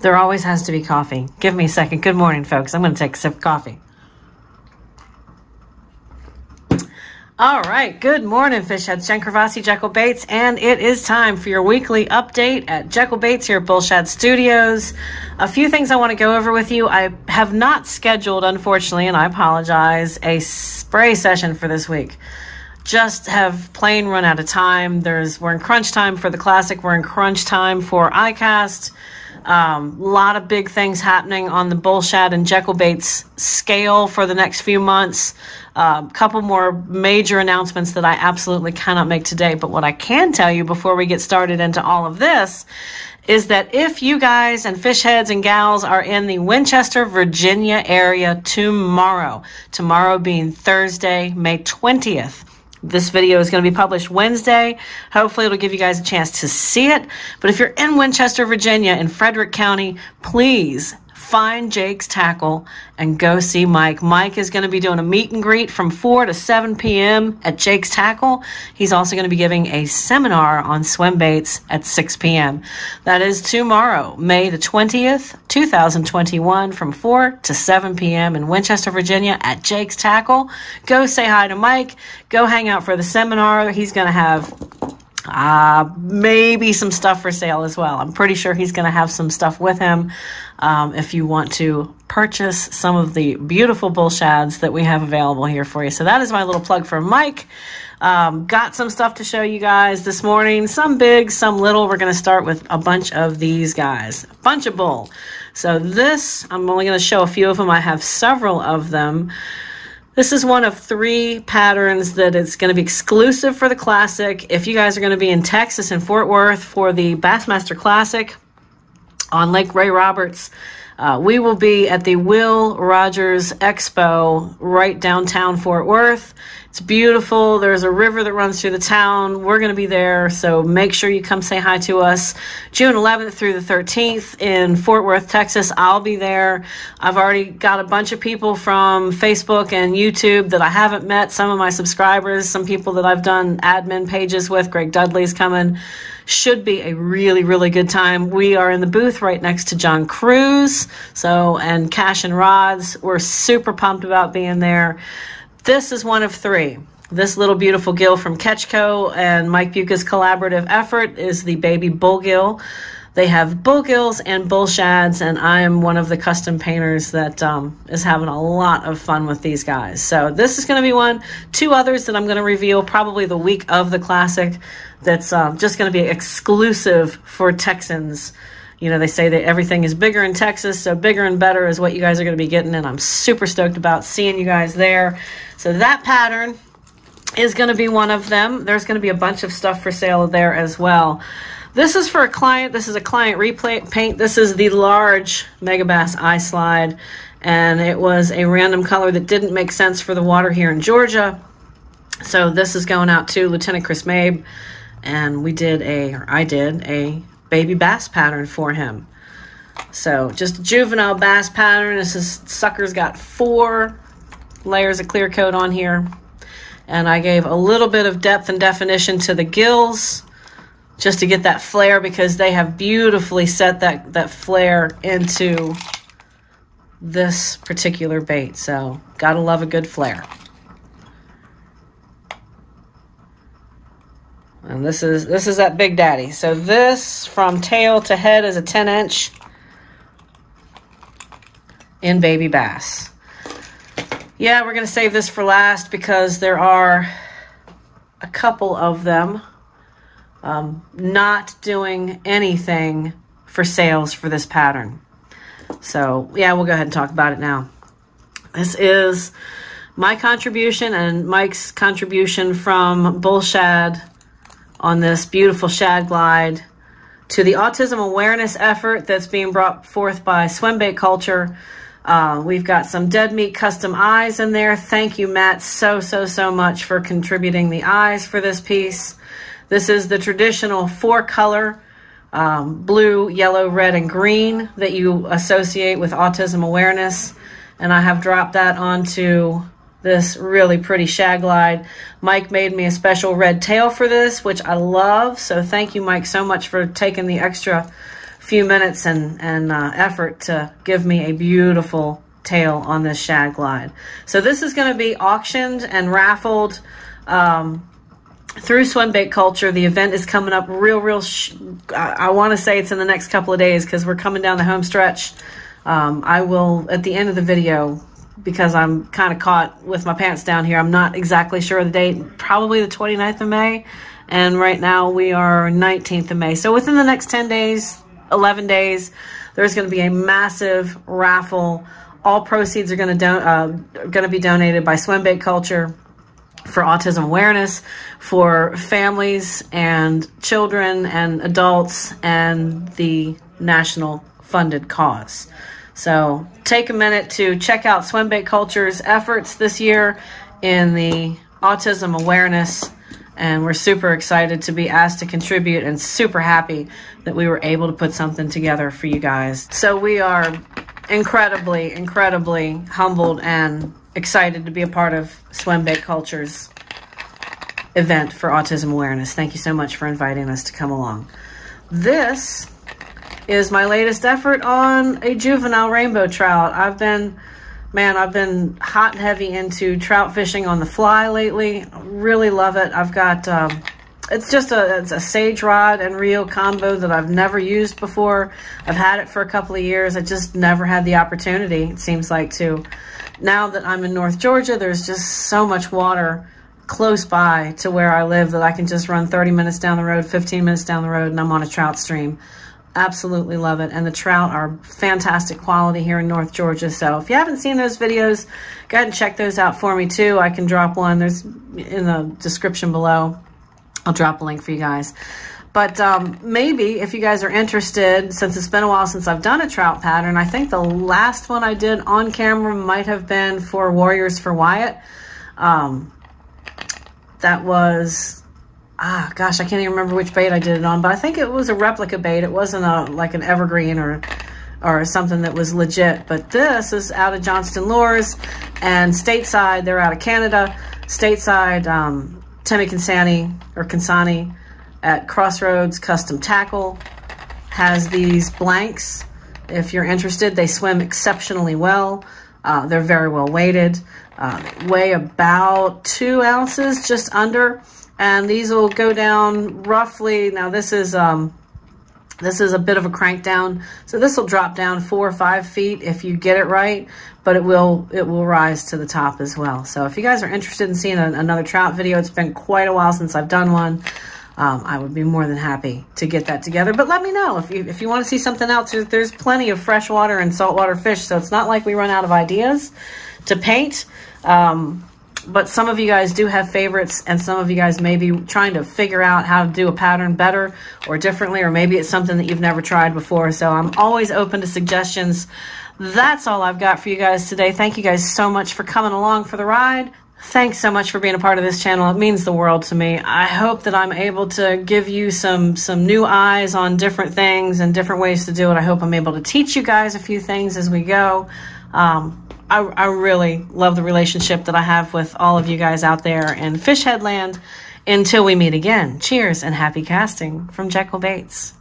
There always has to be coffee. Give me a second. Good morning, folks. I'm going to take a sip of coffee. All right. Good morning, fish heads. Jen Kravassi, Jekyll Baits, and it is time for your weekly update at Jekyll Baits here at Bullshad Studios. A few things I want to go over with you. I have not scheduled, unfortunately, and I apologize, a spray session for this week. Just have plain run out of time. There's we're in crunch time for the classic. We're in crunch time for ICAST. A um, lot of big things happening on the Bullshad and Jekyll Baits scale for the next few months. A uh, couple more major announcements that I absolutely cannot make today. But what I can tell you before we get started into all of this is that if you guys and fish heads and gals are in the Winchester, Virginia area tomorrow, tomorrow being Thursday, May 20th, this video is going to be published Wednesday. Hopefully, it'll give you guys a chance to see it. But if you're in Winchester, Virginia, in Frederick County, please find Jake's Tackle and go see Mike. Mike is going to be doing a meet and greet from 4 to 7 p.m. at Jake's Tackle. He's also going to be giving a seminar on swim baits at 6 p.m. That is tomorrow, May the 20th, 2021, from 4 to 7 p.m. in Winchester, Virginia at Jake's Tackle. Go say hi to Mike. Go hang out for the seminar. He's going to have uh, maybe some stuff for sale as well. I'm pretty sure he's going to have some stuff with him um, if you want to purchase some of the beautiful bull shads that we have available here for you. So that is my little plug for Mike. Um, got some stuff to show you guys this morning. Some big, some little. We're going to start with a bunch of these guys. A bunch of bull. So this, I'm only going to show a few of them. I have several of them. This is one of three patterns that is going to be exclusive for the Classic. If you guys are going to be in Texas and Fort Worth for the Bassmaster Classic on Lake Ray Roberts, uh, we will be at the Will Rogers Expo right downtown Fort Worth. It's beautiful. There's a river that runs through the town. We're going to be there, so make sure you come say hi to us. June 11th through the 13th in Fort Worth, Texas. I'll be there. I've already got a bunch of people from Facebook and YouTube that I haven't met. Some of my subscribers, some people that I've done admin pages with. Greg Dudley's coming should be a really, really good time. We are in the booth right next to John Crews. So, and Cash and Rods. We're super pumped about being there. This is one of three. This little beautiful gill from Catch Co and Mike Bucca's collaborative effort is the baby bullgill. They have bullgills and bull shads, and I am one of the custom painters that um, is having a lot of fun with these guys. So this is going to be one. Two others that I'm going to reveal probably the week of the classic. That's um, just going to be exclusive for Texans. You know, they say that everything is bigger in Texas, so bigger and better is what you guys are going to be getting, and I'm super stoked about seeing you guys there. So that pattern is going to be one of them. There's going to be a bunch of stuff for sale there as well. This is for a client. This is a client repaint. This is the large Megabass I-Slide. And it was a random color that didn't make sense for the water here in Georgia. So this is going out to Lieutenant Chris Mabe. And we did a, or I did, a baby bass pattern for him. So just a juvenile bass pattern. This is, sucker's got four layers of clear coat on here. And I gave a little bit of depth and definition to the gills just to get that flare because they have beautifully set that, that flare into this particular bait. So gotta love a good flare. And this is this is that Big Daddy. So this from tail to head is a 10 inch in baby bass. Yeah, we're gonna save this for last because there are a couple of them um, not doing anything for sales for this pattern. So yeah, we'll go ahead and talk about it now. This is my contribution and Mike's contribution from Bull Shad on this beautiful shad glide to the autism awareness effort that's being brought forth by Swimbait Culture. Uh, we've got some dead meat custom eyes in there. Thank you, Matt, so, so, so much for contributing the eyes for this piece. This is the traditional four color um, blue, yellow, red, and green that you associate with autism awareness. And I have dropped that onto this really pretty shad glide. Mike made me a special red tail for this, which I love. So thank you, Mike, so much for taking the extra few minutes and, and uh, effort to give me a beautiful tail on this shad glide. So this is going to be auctioned and raffled um, through Swimbait culture. The event is coming up real, real. I, I want to say it's in the next couple of days because we're coming down the home stretch. Um, I will at the end of the video because I'm kind of caught with my pants down here. I'm not exactly sure of the date. Probably the 29th of May. And right now we are 19th of May. So within the next 10 days, 11 days, there's going to be a massive raffle. All proceeds are going to uh, going to be donated by Swimbait Culture for autism awareness, for families and children and adults, and the national funded cause. So take a minute to check out Swim Bait Culture's efforts this year in the autism awareness and we're super excited to be asked to contribute and super happy that we were able to put something together for you guys. So we are incredibly, incredibly humbled and excited to be a part of Swim Bait Culture's event for autism awareness. Thank you so much for inviting us to come along. This is my latest effort on a juvenile rainbow trout. I've been man, I've been hot and heavy into trout fishing on the fly lately. Really love it. I've got, um, it's just a, it's a sage rod and reel combo that I've never used before. I've had it for a couple of years. I just never had the opportunity, it seems like, to. Now that I'm in North Georgia, there's just so much water close by to where I live that I can just run 30 minutes down the road, 15 minutes down the road, and I'm on a trout stream absolutely love it. And the trout are fantastic quality here in North Georgia. So if you haven't seen those videos, go ahead and check those out for me too. I can drop one. There's in the description below. I'll drop a link for you guys. But um, maybe if you guys are interested, since it's been a while since I've done a trout pattern, I think the last one I did on camera might have been for Warriors for Wyatt. Um, that was ah, gosh, I can't even remember which bait I did it on, but I think it was a replica bait. It wasn't a like an evergreen or or something that was legit. But this is out of Johnston Lures and stateside, they're out of Canada. Stateside, um, Timmy Consani or Consani at Crossroads Custom Tackle has these blanks. If you're interested, they swim exceptionally well. Uh, they're very well weighted. Uh, weigh about two ounces, just under and these will go down roughly, now this is, um, this is a bit of a crank down, so this will drop down four or five feet if you get it right, but it will it will rise to the top as well. So if you guys are interested in seeing a, another trout video, it's been quite a while since I've done one. Um, I would be more than happy to get that together. But let me know if you, if you want to see something else. There's, plenty of freshwater and saltwater fish, so it's not like we run out of ideas to paint. Um, but some of you guys do have favorites and some of you guys may be trying to figure out how to do a pattern better or differently or maybe it's something that you've never tried before. So i'm always open to suggestions. That's all i've got for you guys today. Thank you guys so much for coming along for the ride. Thanks so much for being a part of this channel. It means the world to me. I hope that i'm able to give you some some new eyes on different things and different ways to do it. I hope i'm able to teach you guys a few things as we go. Um, I, I really love the relationship that I have with all of you guys out there in Fish Headland. Until we meet again, cheers and happy casting from Jekyll Baits.